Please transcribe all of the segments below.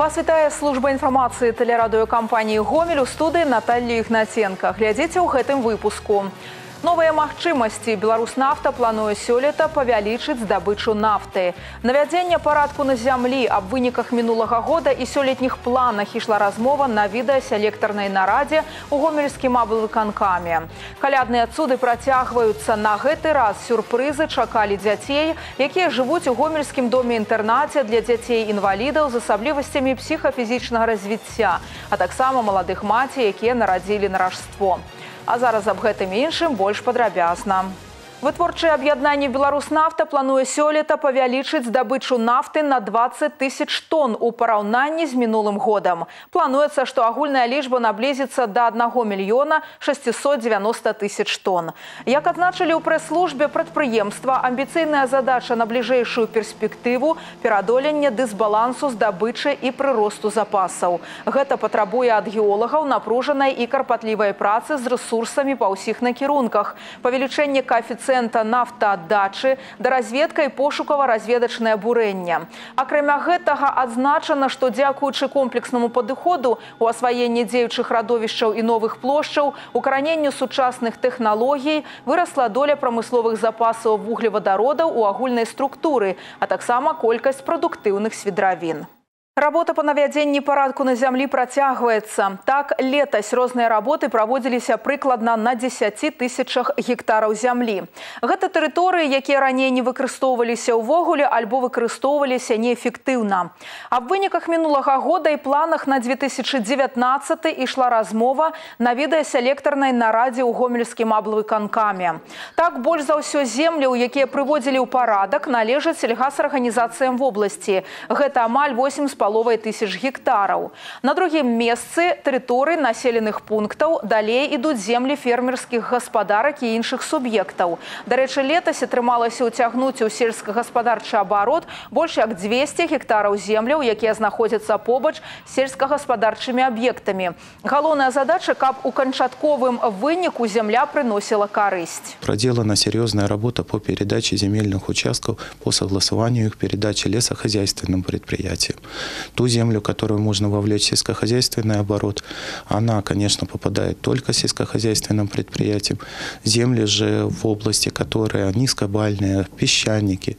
Вас вітае служба інфармацыі тэлерадыёкампаніі гомель у студыі Наталлі Ігнаценка. Глядзіце ў гэтым выпуску. Новыя магчымасці беларуснафта плануе сёлета павялічыць здабычу нафты. Навядзенне парадку на зямлі аб выніках мінулага года і сёлетніх планах ішла размова на відэаселектарнай нарадзе ў гомельскім аблвыканкаме. Калядныя цуды працягваюцца на гэты раз сюрпрызы чакалі дзяцей, якія жывуць у гомельскім доме інтэрнаце для дзяцей інвалідаў з асаблівасцямі псіхафізічнага развіцця, а таксама маладых маці, якія нарадзілі наражство. А зараз аб гэтым іншым больш падрабязна. Вытворчае аб'яднанне беларуснафта плануе сёлета павялічыць здабычу нафты на 20 тысяч тонн у параўнанні з мінулым годам. Плануецца, што агульная лічба наблізіцца да 1 мільёна 690 тысяч тонн. Як адзначылі ў прэс-службе прадпрыемства, амбіцыйная задача на бліжэйшую перспектыву перадолення дысбалансу здабычы і прыросту запасаў. Гэта патрабуе ад геолагаў напружанай і карпатлівай працы з рэсурсамі па ўсіх накірунках, павелічэнне каэфіцыента цэнта нафтааддачы да разведка і пошукава-разведачнае бурэнне. Акрамя гэтага адзначана, што дзякуючы комплекснаму падыходу у асваенні дзеючых радовішчаў і новых плошчаў, укараненню сучасных тэхналогій вырасла доля прамысловых запасаў вуглевадародаў у агульнай структуры, а таксама колькасць прадуктыўных свідравін. Работа по навядзенні парадку на зямлі працягваецца. Так летась розныя работы праводзіліся прыкладна на 10 тысячах гектараў зямлі. Гэта тэрыторыі, якія раней не выкарыстоўваліся ўвогуле альбо выкарыстоўваліся неэфектыўна. Аб выніках мінулага года і планах на 2019 ішла размова на відэаселектарнай нарадзе ў гомельскім аблвыканкаме. Так больш за ўсё земляў, якія прыводзілі ў парадак, належаць сельгасарганізацыям вобласці. Гэта амаль 8 з паловай тысяч гектараў. На другім месцы тэрыторый населеных пунктаў далей ідуць землі фермерскіх гаспадарак і іншых суб'ектаў. Дарэчы, летась атрымалася ўцягнуць у сельскагаспадарчы абарот больш як 200 гектараў земляў, якія знаходзяцца побач сельскагаспадарчымі аб'ектамі. Галоўная задача, каб у канчатковым выніку земля прыносіла карысць. Проделана серьезная работа по передаче земельных участков по согласованию их передачи лесохозяйственным предприятиям ту землю, которую можно вовлечь в сельскохозяйственный оборот, она, конечно, попадает только сельскохозяйственным предприятиям. Земли же в области, которые низкобальные, песчаники,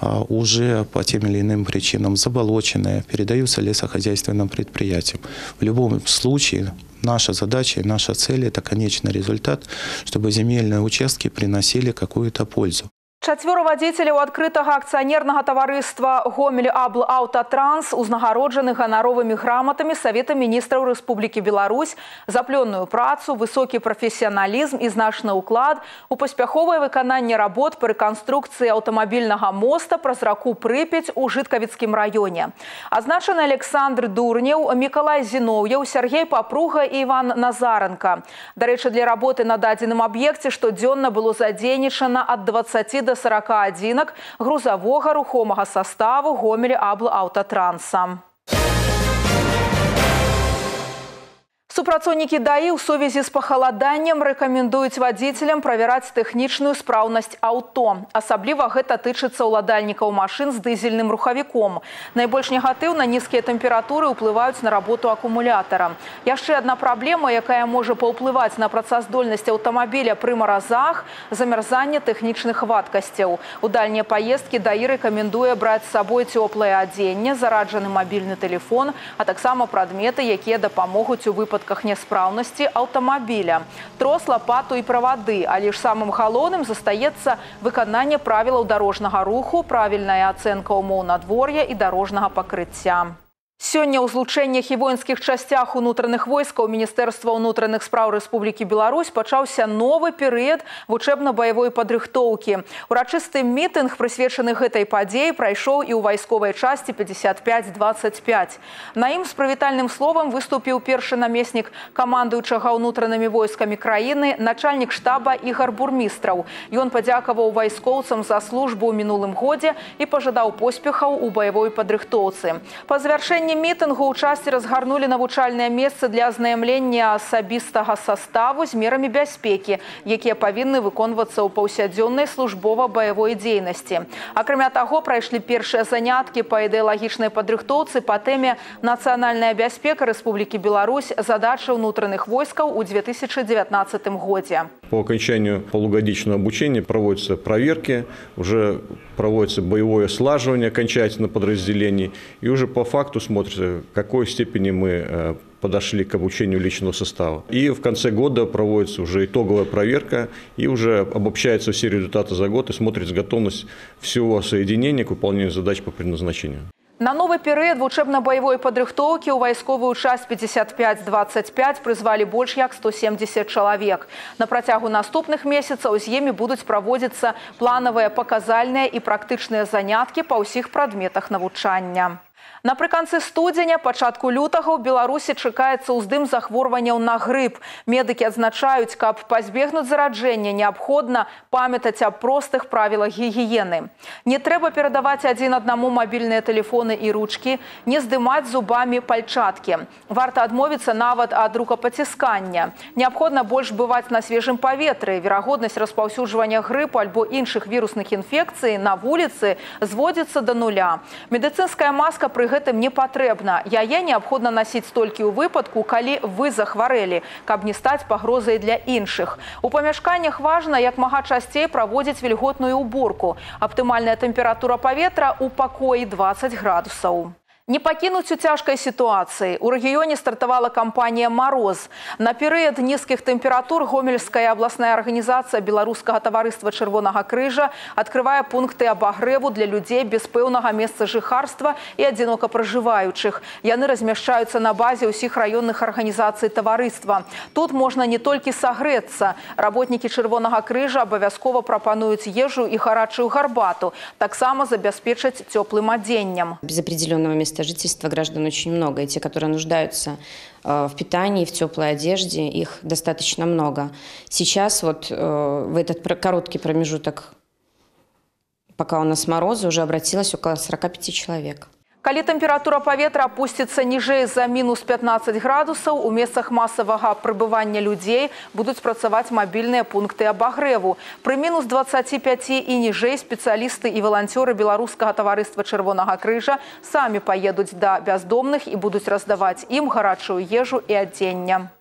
а, уже по тем или иным причинам заболоченные, передаются лесохозяйственным предприятиям. В любом случае наша задача и наша цель – это конечный результат, чтобы земельные участки приносили какую-то пользу. Чацвёра вадзіцеляў адкрытага акцыянернага таварыства гомель абл аўтатранс узнагароджаны ганаровымі граматамі савета міністраў Рэспублікі Беларусь за плённую працу, высокі прафесіяналізм і значны ўклад у паспяховае выкананне работ па рэканструкцыі аўтамабільнага моста праз раку прыпяць у жыткавіцкім раёне. Азначаны Александр Дурнеў, Мікалай Зіноўяў, Сергей Папруга і Іван Назаранка. Дарэчы, для работы на дадзеным аб'екце штодзённа было задзейнічана ад 20 до 40 адзінак грузавога рухомага составу гомелі абл Супрацоўнікі даі ў сувязі з пахаладаннем рэкамендуюць вадзіцелям правяраць тэхнічную спраўнасць аўто. Асабліва гэта тычыцца ўладальнікаў машын з дызельным рухавіком. Найбольш негатыўна нізкія тэмпературы ўплываюць на работу акумулятара. Яшчэ адна праблема, якая можа паўплываць на працаздольнасць аўтамабіля пры маразах замярзанне тэхнічных вадкасцяў. У дальнія паездкі даі рэкамендуе браць з сабой цёплае адзенне, зараджаны мабільны тэлефон, а таксама прадметы, якія дапамогуць у выпадку выпадках няспраўнасці аўтамабіля. Трос лапату і правады, але ж самым галоўным застаецца выкананне правілаў дарожнага руху, правільная ацэнка ўмоў надвор'я і дарожнага пакрыцця. Сёння ў злучэннях і воінскіх часцях унутраных войскаў міністэрства ўнутраных спраў Рэспублікі Беларусь пачаўся новы перыяд вучэбна-баявой падрыхтоўкі. Урачысты мітынг, прысвечаны гэтай падзеі, прайшоў і ў вайсковай часці 55-25. На ім з прывітальным словам выступіў першы намеснік камандуючага ўнутранымі войскамі краіны, начальнік штаба Ігар Бурмістраў. Ён падзякаваў вайскоўцам за службу ў мінулым годзе і пажадаў поспехаў у баявой падрыхтоўцы. Па завяршэнні правядзенні мітынгу ў часці разгарнулі навучальныя месцы для азнаямлення асабістага саставу з мерамі бяспекі, якія павінны выконвацца ў паўсядзённай службова-баявой дзейнасці. Акрамя таго, прайшлі першыя заняткі па ідэалагічнай падрыхтоўцы па тэме «Нацыянальная бяспека Рэспублікі Беларусь. Задачы ўнутраных войскаў у 2019 годзе». По окончанию полугодичного обучения проводятся проверки, уже проводится боевое слаживание окончательно подразделений, и уже по факту смотрится, в какой степени мы э, подошли к обучению личного состава. И в конце года проводится уже итоговая проверка, и уже обобщаются все результаты за год и смотрится готовность всего соединения к выполнению задач по предназначению. На новы перыяд вучэбна-баявой падрыхтоўкі ў вайсковую час 55-25 прызвалі больш як 170 чалавек. На працягу наступных месяцаў з імі будуць праводзіцца планавыя паказальныя і практычныя заняткі па ўсіх прадметах навучання. Напрыканцы студзеня пачатку лютага ў беларусі чакаецца ўздым захворванняў на грып медыкі адзначаюць каб пазбегнуць зараджэння неабходна памятаць аб простых правілах гігіены не трэба перадаваць адзін аднаму мабільныя тэлефоны і ручкі не здымаць зубамі пальчаткі варта адмовіцца нават ад рукапаціскання неабходна больш бываць на свежым паветры верагоднасць распаўсюджвання грыпу альбо іншых вірусных інфекцый на вуліцы зводзіцца да нуля медыцынская маска пры гэтым не патрэбна. Яе неабходна насіць толькі ў выпадку, калі вы захварэлі, каб не стаць пагрозай для іншых. У памяшканнях важна, як мага часцей праводзіць вільготную уборку. Аптымальная тэмпература паветра ў пакоі 20 градусаў. Не пакінуць у цяжкай сітуацыі. У рэгіёне стартавала кампанія «Мароз». На перыяд нізкіх тэмператур гомельская абласная арганізацыя беларускага таварыства чырвонага крыжа адкрывае пункты абагрэву для людзей без пэўнага месца жыхарства і адзінока пражываючых. Яны размяшчаюцца на базе ўсіх раённых арганізацый таварыства. Тут можна не толькі сагрэцца. Работнікі чырвонага крыжа абавязкова прапануюць ежу і гарачую гарбату. Таксама забяспечаць цёплым адзеннем. Без определенного места места жительства граждан очень много. И те, которые нуждаются э, в питании, в теплой одежде, их достаточно много. Сейчас вот э, в этот короткий промежуток, пока у нас морозы, уже обратилось около 45 человек. Калі тэмпература паветра апусціцца ніжэй за мінус 15 градусаў, у месцах масавага прыбывання людзей будуць працаваць мабільныя пункты абагрэву. Пры мінус 25 і ніжэй спецыялісты і валанцёры беларускага таварыства чырвонага крыжа самі паедуць да бяздомных і будуць раздаваць ім гарачую ежу і адзення.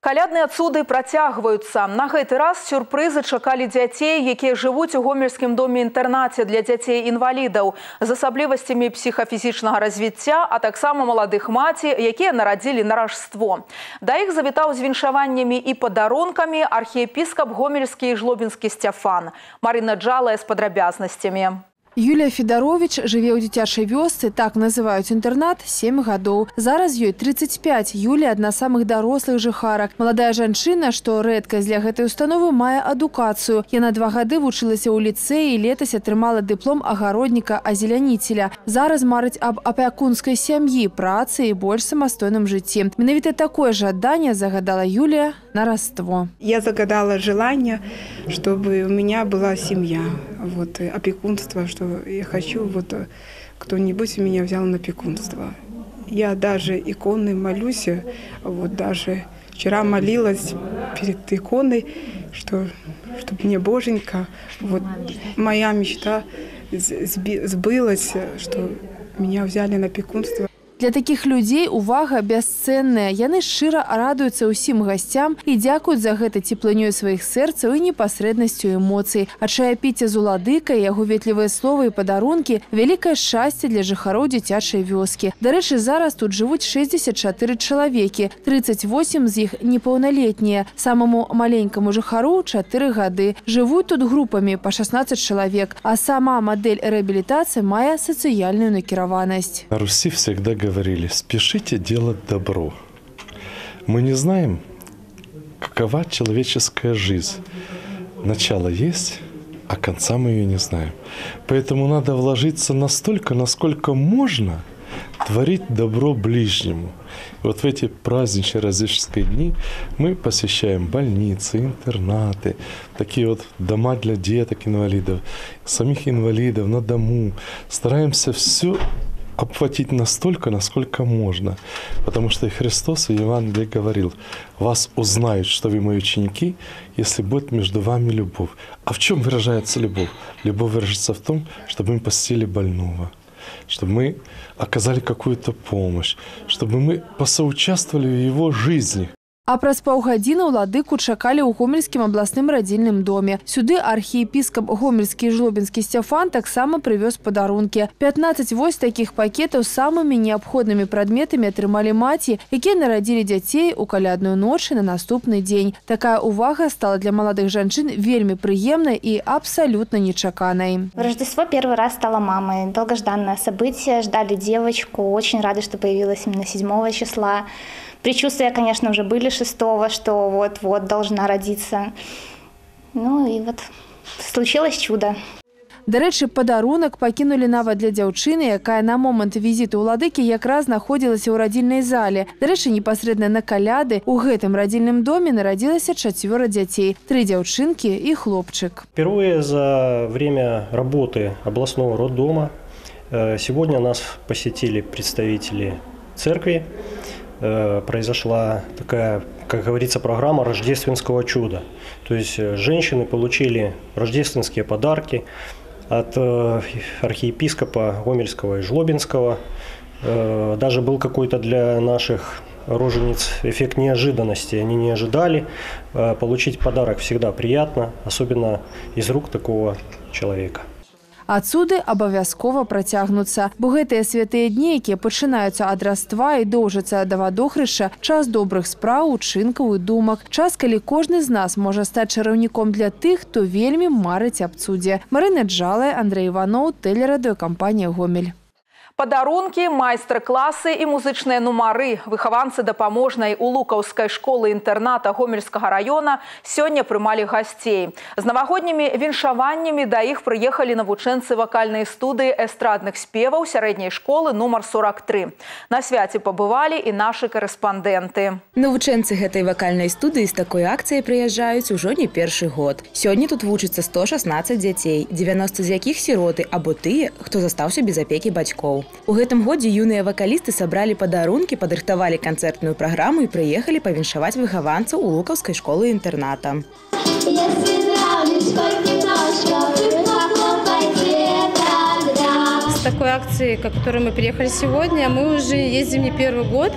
Калядныя цуды працягваюцца. На гэты раз сюрпрызы чакалі дзяцей, якія жывуць у гомельскім доме-інтэрнаце для дзяцей інвалідаў з асаблівасцямі псіхафізічнага развіцця, а таксама маладых маці, якія нарадзілі наражство. Да іх завітаў з віншаваннямі і падарункамі архіепіскап гомельскі і жлобінскі сцяфан. Марына Джалая з падрабязнасцямі. Юлія Федарович жыве ў дзіцячай вёсцы, так называюць інтэрнат 7 гадоў. Зараз ёй 35. Юлія адна самых дарослых жыхарак. Маладая жанчына, што рэдкасць для гэтай установы мае адукацыю. Яна два гады вучылася ў ліцэі і летась атрымала дыплом агародніка азеляніцеля. Зараз марыць аб апякунскай сям'і, працы і больш самастойным жыцці. Менавіта такое жаданне загадала Юлія на раство. Я загадала желание, чтобы у меня была семья, вот, опекунство, что что я хочу, вот кто-нибудь меня взял на пекунство. Я даже иконы молюсь, вот даже вчера молилась перед иконой, что чтобы мне Боженька, вот моя мечта сбылась, что меня взяли на пекунство. Для таких людзей увага бясцэнная. Яны шчыра радуюцца ўсім гасцям і дзякуюць за гэта цеплынёй сваіх сэрцаў і непасрэднасцю эмоцый. Адчая піце з уладыка, яго ветлівыя словы і падарункі вялікае шчасце для жыхароў дзіцячай вёскі. Дарэчы, зараз тут жывуць 64 чалавекі, 38 з іх непаўналетнія. Самаму маленькаму жыхару 4 гады. Жывуць тут групамі па 16 чалавек, а сама мадэль рэабілітацыі мае сацыяльную накіраванасць. Руси всегда говорят говорили, спешите делать добро. Мы не знаем, какова человеческая жизнь. Начало есть, а конца мы ее не знаем. Поэтому надо вложиться настолько, насколько можно творить добро ближнему. И вот в эти праздничные рождественские дни мы посещаем больницы, интернаты, такие вот дома для деток инвалидов, самих инвалидов на дому. Стараемся все обхватить настолько, насколько можно. Потому что и Христос и Евангелие говорил, вас узнают, что вы мои ученики, если будет между вами любовь. А в чем выражается любовь? Любовь выражается в том, чтобы мы постели больного, чтобы мы оказали какую-то помощь, чтобы мы посоучаствовали в его жизни. А праз паўгадзіны ўладыку чакалі ў гомельскім абласным радзільным доме. Сюды архіепіскап гомельскі і жлобінскі Сцяфан таксама прывёз падарункі. 15 вось такіх пакетаў з самымі неабходнымі прадметамі атрымалі маці, якія нарадзілі дзяцей у калядную ноч і на наступны дзень. Такая ўвага стала для маладых жанчын вельмі прыемнай і абсалютна нечаканай. В Рождество первый раз стала мамой. Долгожданное событие. Ждали девочку. Очень рады, что появилась именно 7 числа. Предчувствия, конечно, уже были шестого, что вот-вот должна родиться. Ну и вот случилось чудо. Дарэчы, падарунак пакінулі нават для дзяўчыны, якая на момант візіту ўладыкі якраз знаходзілася ў радзільнай зале. Дарэчы, непасрэдна на каляды у гэтым радзільным доме нарадзілася чацвёра дзяцей, тры дзяўчынкі и хлопчык. Впервые за время работы областного роддома э, сегодня нас посетили представители церкви, Э, произошла такая, как говорится, программа рождественского чуда. То есть э, женщины получили рождественские подарки от э, архиепископа Гомельского и Жлобинского. Даже был какой-то для наших рожениц эффект неожиданности. Они не ожидали. Получить подарок всегда приятно, особенно из рук такого человека А цуды абавязкова працягнуцца, бо гэтыя святыя дні, якія пачынаюцца ад раства і доўжацца да вадохрышча, час добрых спраў, учынкаў і думак. Час, калі кожны з нас можа стаць чараўніком для тых, хто вельмі марыць аб цудзе. Марына Джалая, Андрей Иванов, тэлерадыёкампанія Гомель. Падарункі, майстар-класы і музычныя нумары. Выхаванцы дапаможнай у лукаўскай школы інтэрната гомельскага района сёння прымалі гасцей. З навагоднімі віншаваннямі да іх прыехалі навучэнцы вакальнай студыі эстрадных спеваў сярэдняй школы нумар 43. На свяце пабывалі і нашы карэспандэнты. Навучэнцы гэтай вакальнай студыі з такой акцыяй прыязджаюць ужо не першы год. Сёння тут вучыцца 116 дзяцей, 90 з якіх сіроты або тыя, хто застаўся без апекі бацькоў. У гэтым годзе юныя вакалісты сабралі падарункі, падрыхтавалі канцэртную праграму і прыехалі павіншаваць выхаванцаў у лукаўскай школы інтэрната. С такой акцией, к которой мы приехали сегодня, мы уже ездим не первый год,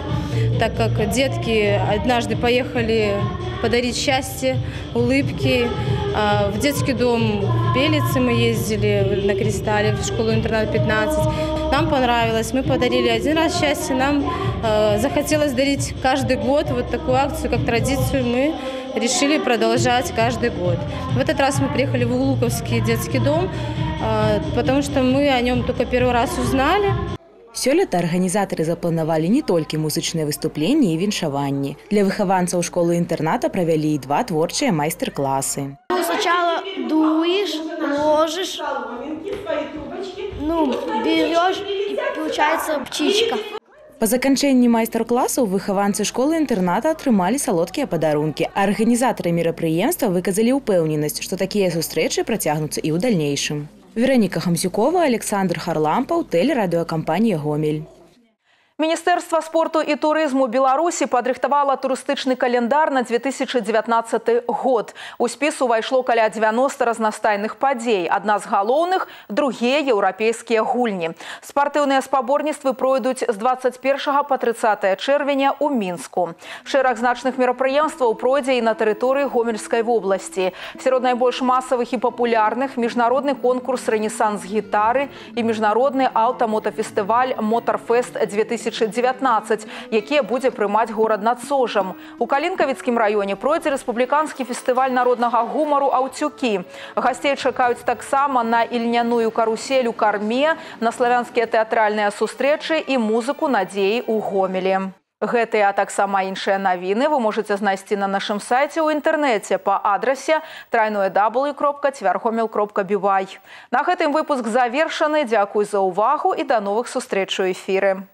так как детки однажды поехали подарить счастье, улыбки. А, в детский дом в Белице мы ездили на Кристалле, в школу-интернат 15. Нам понравилось, мы подарили один раз счастье, нам э, захотелось дарить каждый год вот такую акцию, как традицию мы решили продолжать каждый год. В этот раз мы приехали в Улуковский детский дом, э, потому что мы о нем только первый раз узнали. Сёлета арганізатары запланавалі не толькі музычныя выступленні і віншаванні. Для выхаванцаў школы інтэрната правялі і два творчыя майстар-класы. Сначала дуешь, ложишь, ну, берешь, и получается птичка. Па заканчэнні майстар-класаў выхаванцы школы-інтэрната атрымалі салодкія падарункі. Арганізатары мерапрыемства выказалі ўпэўненасць, што такія сустрэчы працягнуцца і ў дальнейшым. Вераніка Хамзюкова, Александр Харлампаў, тэлерадыёкампанія Гомель. Міністэрства спорту і турызму Беларусі падрыхтавала турыстычны календар на 2019 год. У спіс увайшло каля 90 разнастайных падзей. Адна з галоўных другія еўрапейскія гульні. Спартыўныя спаборніцтвы пройдуць з 21 по 30 чэрвеня ў мінску. Шэраг значных мерапрыемстваў пройдзе і на тэрыторыі гомельскай вобласці. Сярод найбольш масавых і папулярных міжнародны конкурс рэнесанс гітары і міжнародны аўтамотафестываль Мотарфест 2000 2019, якія будзе прымаць горад над сожам. У калінкавіцкім раёне пройдзе рэспубліканскі фестываль народнага гумару аўцюкі. Гасцей чакаюць таксама на ільняную каруселю карме, на славянскія тэатральныя сустрэчы і музыку надзеі ў гомелі. Гэтыя, а таксама іншыя навіны вы можете знайсці на нашым сайце ў інтэрнэце па адрасе трайное w кропка цвяргомел кропка бівай. На гэтым выпуск завершаны, дзякуй за ўвагу і да новых сустрэч у эфіры.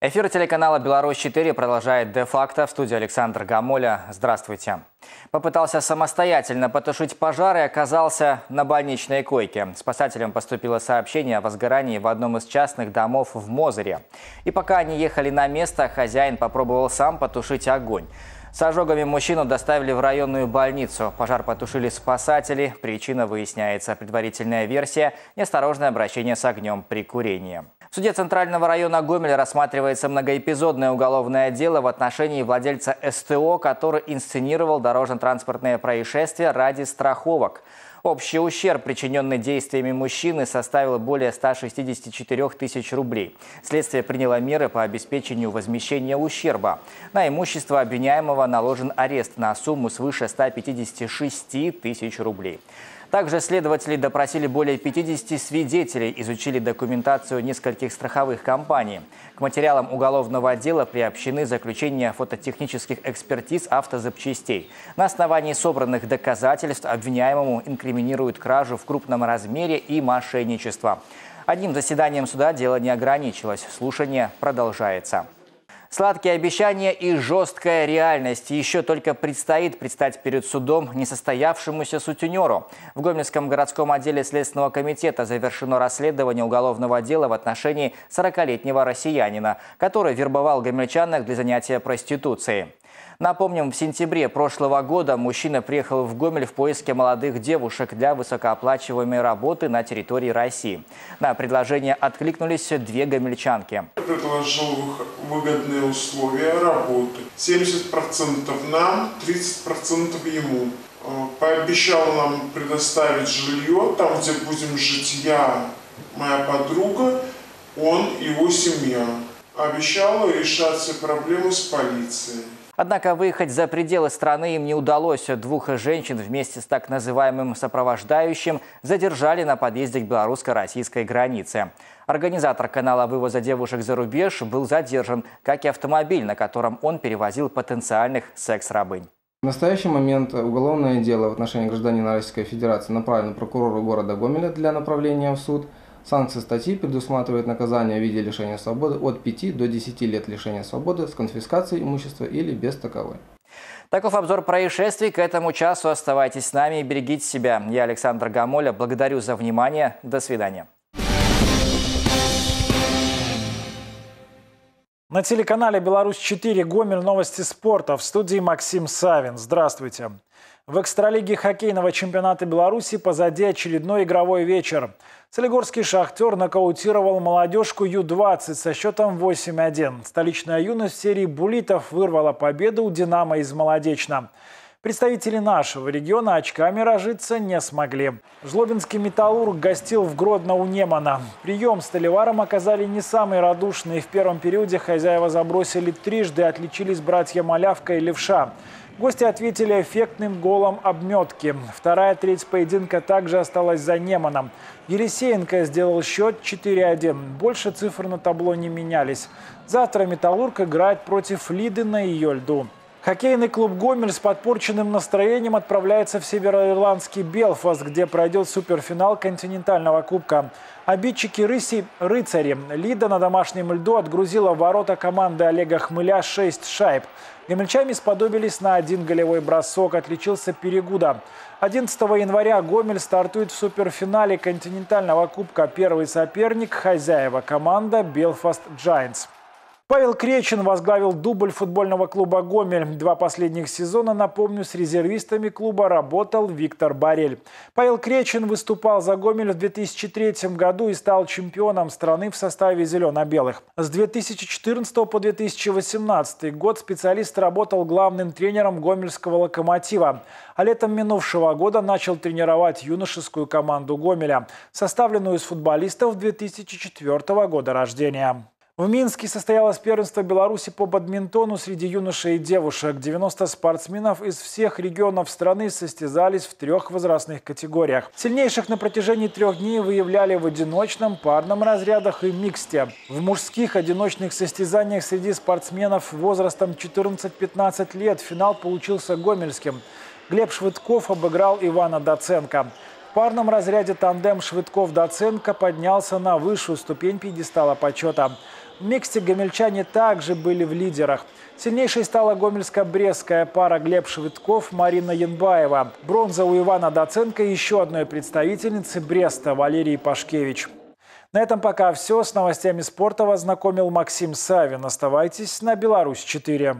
Эфир телеканала «Беларусь-4» продолжает де-факто в студии Александр Гамоля. Здравствуйте. Попытался самостоятельно потушить пожар и оказался на больничной койке. Спасателям поступило сообщение о возгорании в одном из частных домов в Мозыре. И пока они ехали на место, хозяин попробовал сам потушить огонь. С ожогами мужчину доставили в районную больницу. Пожар потушили спасатели. Причина выясняется. Предварительная версия – неосторожное обращение с огнем при курении. В суде Центрального района Гомеля рассматривается многоэпизодное уголовное дело в отношении владельца СТО, который инсценировал дорожно-транспортное происшествие ради страховок. Общий ущерб, причиненный действиями мужчины, составил более 164 тысяч рублей. Следствие приняло меры по обеспечению возмещения ущерба. На имущество обвиняемого наложен арест на сумму свыше 156 тысяч рублей. Также следователи допросили более 50 свидетелей, изучили документацию нескольких страховых компаний. К материалам уголовного дела приобщены заключения фототехнических экспертиз автозапчастей. На основании собранных доказательств обвиняемому инкриминируют кражу в крупном размере и мошенничество. Одним заседанием суда дело не ограничилось. Слушание продолжается. Сладкие обещания и жесткая реальность. Еще только предстоит предстать перед судом несостоявшемуся сутенеру. В Гомельском городском отделе Следственного комитета завершено расследование уголовного дела в отношении 40-летнего россиянина, который вербовал гомельчанок для занятия проституцией. Напомним, в сентябре прошлого года мужчина приехал в Гомель в поиске молодых девушек для высокооплачиваемой работы на территории России. На предложение откликнулись две гомельчанки. Предложил выгодные условия работы. 70% нам, 30% ему. Э, пообещал нам предоставить жилье, там, где будем жить я, моя подруга, он его семья. Обещал решать все проблемы с полицией. Однако выехать за пределы страны им не удалось. Двух женщин вместе с так называемым сопровождающим задержали на подъезде к белорусско-российской границе. Организатор канала вывоза девушек за рубеж был задержан, как и автомобиль, на котором он перевозил потенциальных секс-рабынь. В настоящий момент уголовное дело в отношении гражданина Российской Федерации направлено прокурору города Гомеля для направления в суд – Санкции статьи предусматривают наказание в виде лишения свободы от 5 до 10 лет лишения свободы с конфискацией имущества или без таковой. Таков обзор происшествий к этому часу. Оставайтесь с нами и берегите себя. Я Александр Гамоля. Благодарю за внимание. До свидания. На телеканале «Беларусь-4» Гомель новости спорта. В студии Максим Савин. Здравствуйте. В экстралиге хоккейного чемпионата Беларуси позади очередной игровой вечер. Солигорский «Шахтер» нокаутировал молодежку Ю-20 со счетом 8-1. Столичная юность в серии булитов вырвала победу у «Динамо» из Молодечно. Представители нашего региона очками разжиться не смогли. Жлобинский «Металлург» гостил в Гродно у Немана. Прием с Толиваром оказали не самый радушный. В первом периоде хозяева забросили трижды, отличились братья Малявка и Левша. Гости ответили эффектным голом обметки. Вторая треть поединка также осталась за Неманом. Елисеенко сделал счет 4-1. Больше цифр на табло не менялись. Завтра «Металлург» играет против Лиды на ее льду. Хоккейный клуб «Гомель» с подпорченным настроением отправляется в североирландский Белфаст, где пройдет суперфинал континентального кубка. Обидчики «Рыси» – «Рыцари». Лида на домашнем льду отгрузила ворота команды Олега Хмыля 6 шайб. Гомельчане сподобились на один голевой бросок, отличился Перегуда. 11 января Гомель стартует в суперфинале континентального кубка. Первый соперник – хозяева команда «Белфаст Giants. Павел Кречин возглавил дубль футбольного клуба «Гомель». Два последних сезона, напомню, с резервистами клуба работал Виктор Барель. Павел Кречин выступал за «Гомель» в 2003 году и стал чемпионом страны в составе «Зелено-белых». С 2014 по 2018 год специалист работал главным тренером гомельского «Локомотива». А летом минувшего года начал тренировать юношескую команду «Гомеля», составленную из футболистов 2004 года рождения. В Минске состоялось первенство Беларуси по бадминтону среди юношей и девушек. 90 спортсменов из всех регионов страны состязались в трех возрастных категориях. Сильнейших на протяжении трех дней выявляли в одиночном, парном разрядах и миксте. В мужских одиночных состязаниях среди спортсменов возрастом 14-15 лет финал получился гомельским. Глеб Швыдков обыграл Ивана Доценко. В парном разряде тандем Швыдков-Доценко поднялся на высшую ступень пьедестала почета. В миксте гомельчане также были в лидерах. Сильнейшей стала гомельско-брестская пара Глеб Швыдков, Марина Янбаева. Бронза у Ивана Доценко и еще одной представительницы Бреста Валерии Пашкевич. На этом пока все. С новостями спорта вас знакомил Максим Савин. Оставайтесь на Беларусь 4.